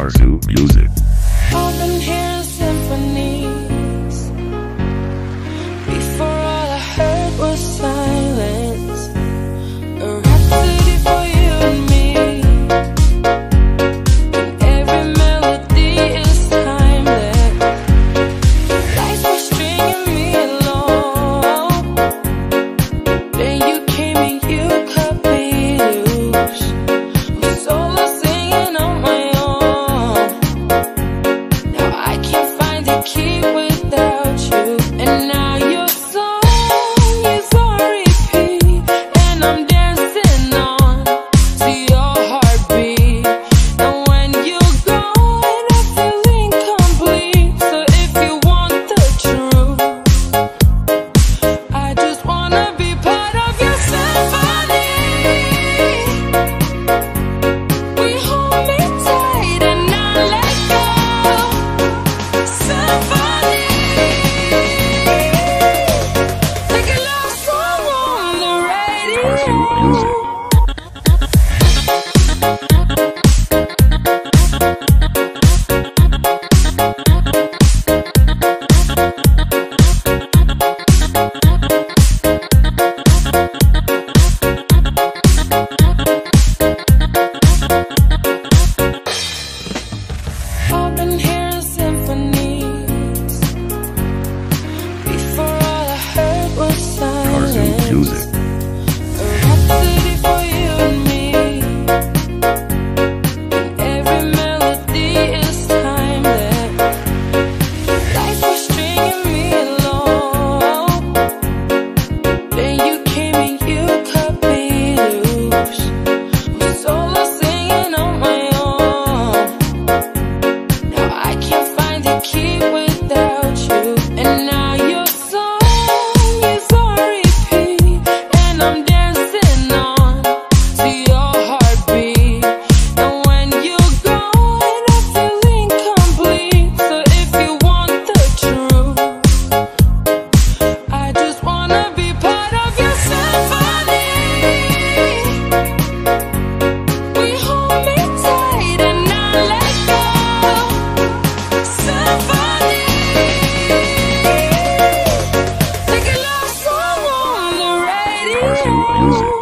Tarzu Music. Music.